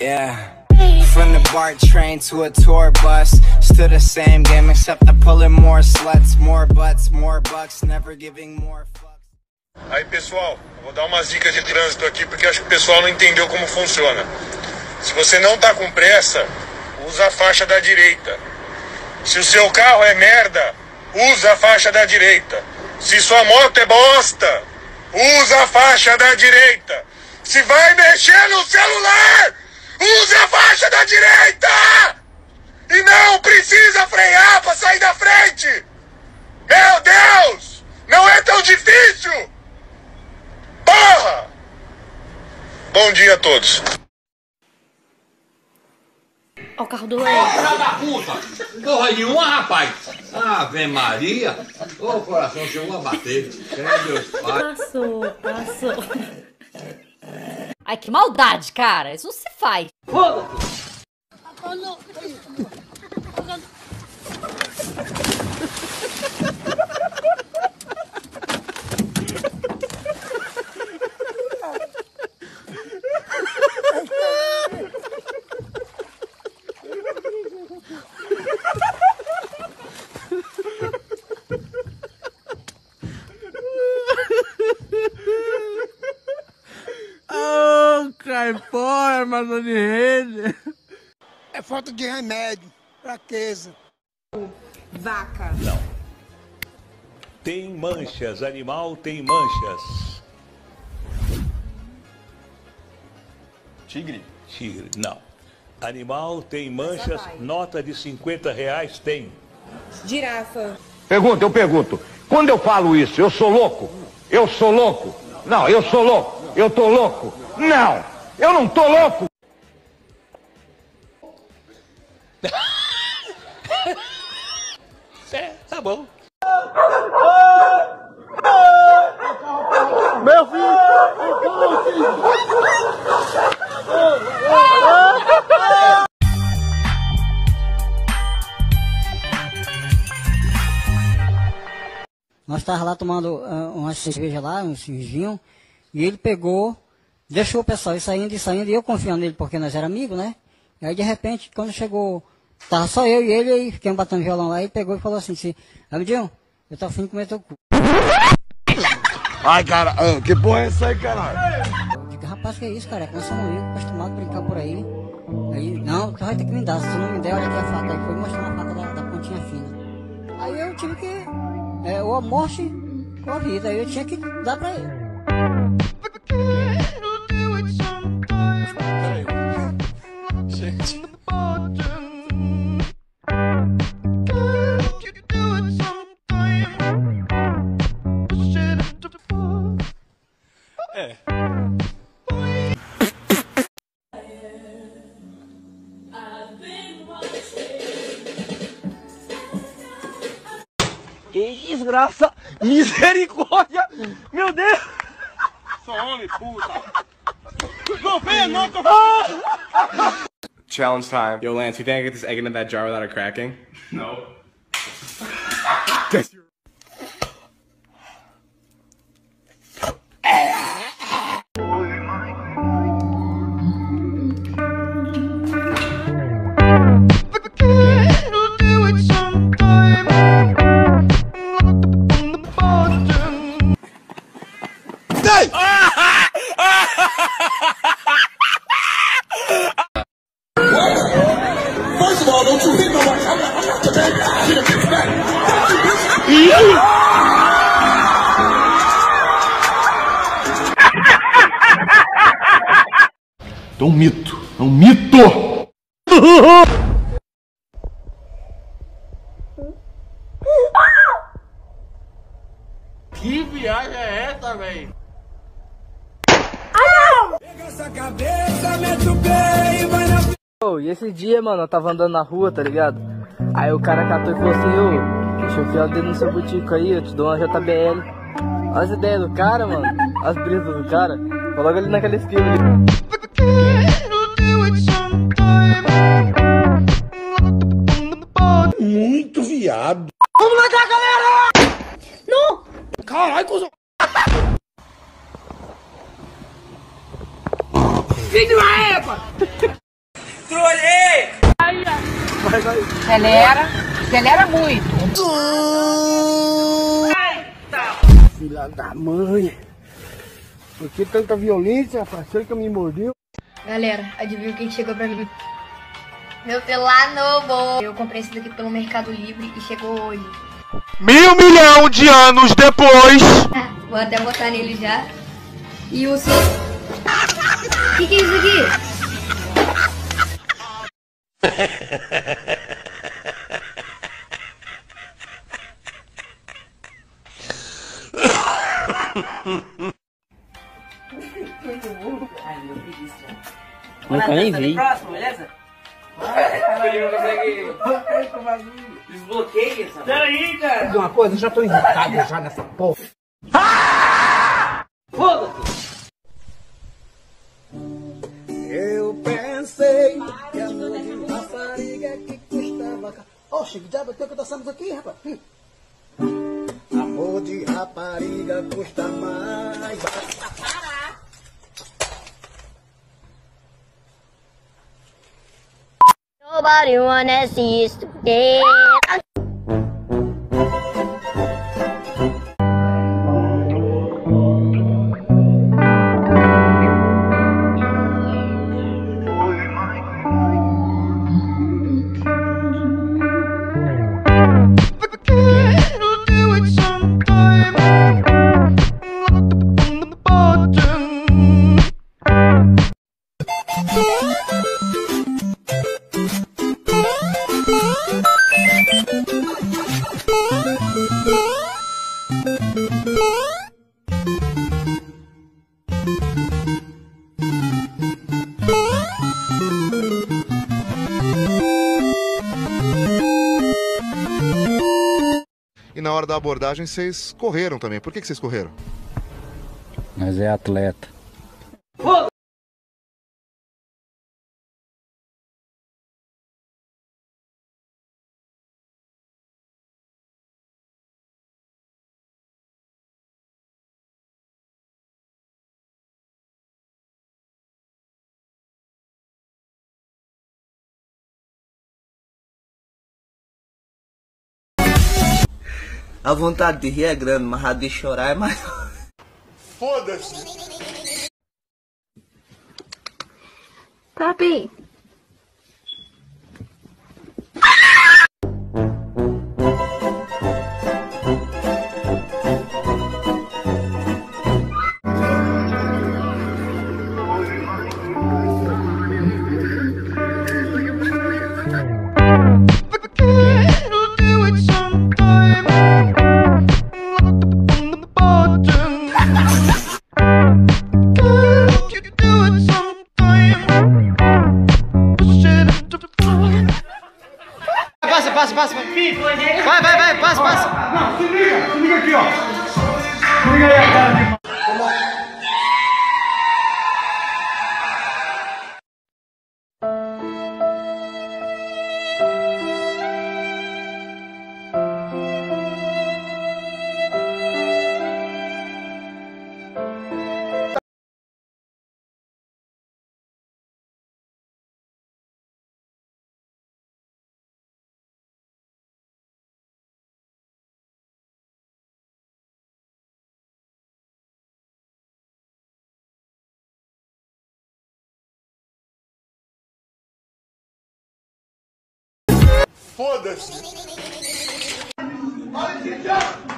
Yeah. From the BART train to a tour bus, still the same game except I'm pulling more sluts, more butts, more bucks, never giving more fucks. Aí pessoal, vou dar umas dicas de trânsito aqui porque acho que o pessoal não entendeu como funciona. Se você não tá com pressa, usa a faixa da direita. Se o seu carro é merda, usa a faixa da direita. Se sua moto é bosta, usa a faixa da direita. Se vai mexer no celular, usa a faixa da direita! E não precisa frear para sair da frente! Meu Deus! Não é tão difícil! Porra! Bom dia a todos. Ó o carro do Léo. Filha da puta! Porra nenhuma, rapaz! Ave Maria! Ô, o coração chegou a bater. É Deus pai. Passou, passou. Ai, que maldade, cara. Isso não se faz. Oh, cai fora, armador de rede. É falta de remédio, fraqueza. Vaca. Tem manchas, animal tem manchas. Tigre? Tigre, não. Animal tem manchas, nota de 50 reais tem. Girafa. Pergunta, eu pergunto. Quando eu falo isso, eu sou louco? Eu sou louco? Não, eu sou louco. Eu tô louco? Não, eu não tô louco. É, tá bom. Meu filho! Nós estávamos lá tomando ah, uma cerveja lá, um vinho, e ele pegou, deixou o pessoal ir saindo e saindo, e eu confiando nele porque nós éramos amigos, né? E aí de repente, quando chegou, tava só eu e ele, aí fiquemos batendo violão lá, e pegou e falou assim, assim Amidinho, eu tô afim de comer teu cu. Ai, cara, ah, que porra é essa aí, caralho? Eu digo, rapaz, que é isso, cara? É nosso amigo, acostumado a brincar por aí. Aí, não, tu vai ter que me dar, se tu não me der, olha aqui a faca. Aí foi mostrando a faca da, da pontinha fina. Aí eu tive que, é, ou a morte ou a vida, aí eu tinha que dar pra ele. Que desgraça! Misericórdia! Meu Deus! Challenge time. Yo, Lance, you think I get this egg into that jar without it cracking? No. É um mito! É um mito! Que viagem é essa, velho? Ô, e esse dia, mano, eu tava andando na rua, tá ligado? Aí o cara catou e falou assim, ô, deixa eu enfiar o dedo no seu butico aí, eu te dou uma JBL. Olha as ideias do cara, mano. As brisas do cara. Coloca ali naquela esquina ali. Muito viado! Não! Caralho, cuzão! Filho de uma égua! Trolei! Vai, vai. Acelera, acelera muito. Filha da mãe. Por que tanta violência, rapaz? Sei que me mordeu. Galera, adivinha quem chegou pra mim? Meu celular novo! Eu comprei esse daqui pelo Mercado Livre e chegou hoje. Mil milhão de anos depois. Vou até botar nele já. E o seu... que, que é isso aqui? Ai, meu preguiça. Nunca nem vi. Próximo, beleza? Ele não consegue. Desbloqueia essa. Peraí, cara. Diz uma coisa, eu já tô irritado já nessa porra. Foda-se. Eu pensei que a rapariga que custava. Oxe, que diabo é que dançamos aqui, rapaz? Hum. Amor de rapariga custa mais. Nobody wanna see us together. Da abordagem vocês correram também. Por que, que vocês correram? Mas é atleta. A vontade de rir é grande, mas a de chorar é maior. Foda-se. Papi. Se liga Foda-se. Olha, ó.